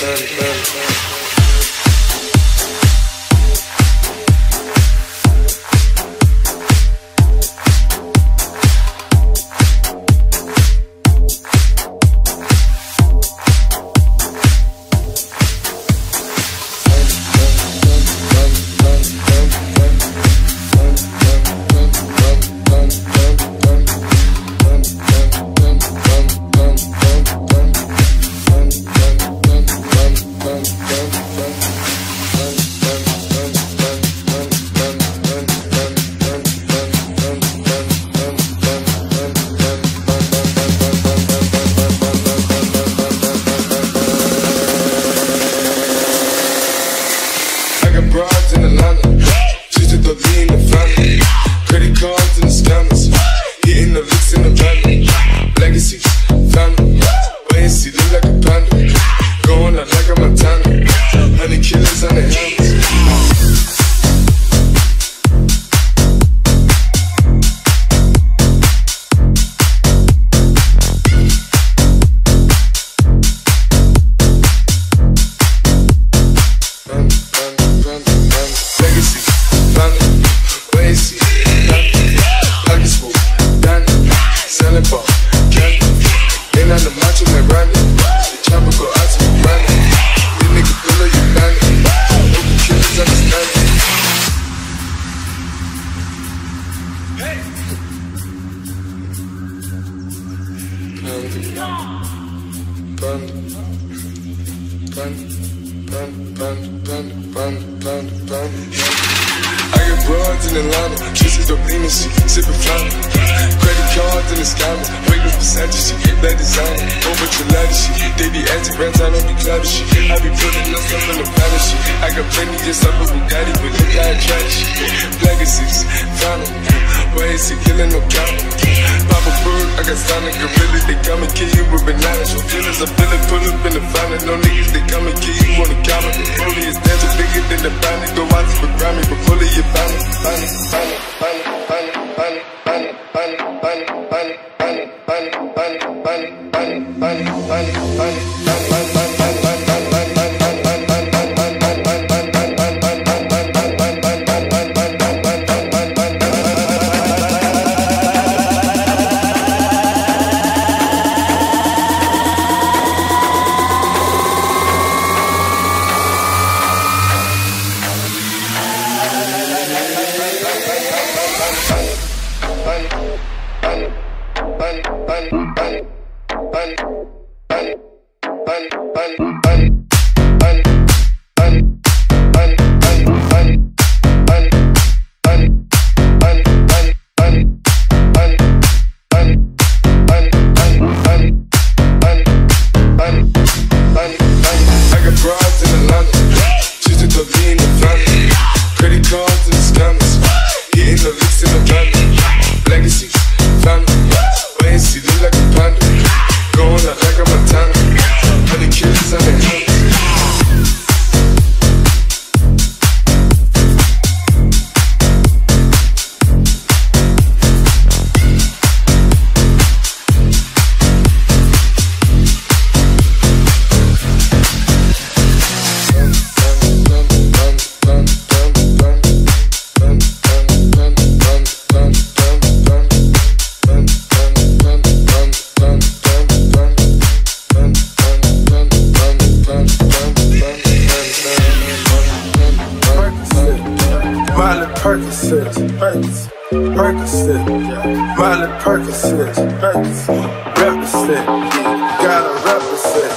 Bye. broads in Atlanta, kisses up demons, sipping flying. Credit cards in the sky, wait with Versace, she get design. Over Trelawney, they be anti brands, I don't be cloudy, I be putting up in the palace, I got plenty just up with Bugatti, but you got a try, she ways, he killing no count. Pop a bird, I got sonic gorilla, they come and kill you with bananas. Your feelings, I feel it, pull up in the finest. No niggas, they come and kill you on the counter. The bully is dancing bigger than the bounty. Go out to the Grammy, but fully your bounty. Bounty, bounty, bounty, bounty, bounty, bounty, bounty, bounty, bounty, bounty, bounty, bounty, bounty, bounty, bounty, bounty, bounty, bounty, bounty, 欢迎。Percocet, Percocet, Percocet, yeah. Miley Percocet, represent, gotta represent.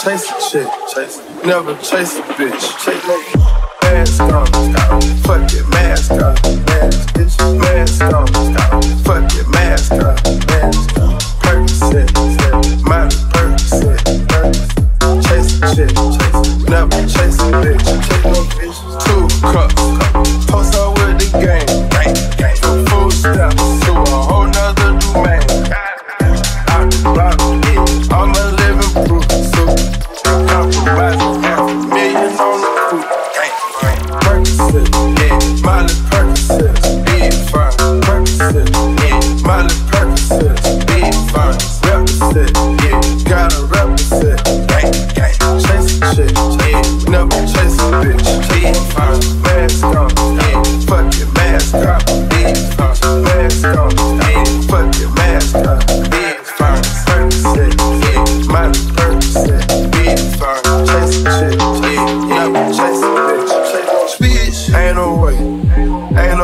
Chase a chick, chase, never chase a bitch. Chase a mask on, fuck it, mask on, mask, bitch, mask on.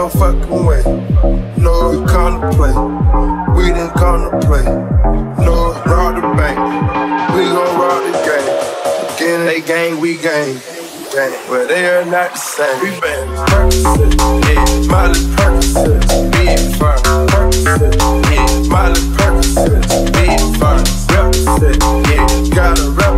no fucking way. No, we come to play. We didn't come to play. No, rob the bank. We gon' rob the game. Again, they gang, we gang. Gang. Well, they are not the same. We been purposes, yeah. Molly purposes, we fun. Purposes, yeah. Molly purposes, we fun. Represent, yeah. Gotta represent.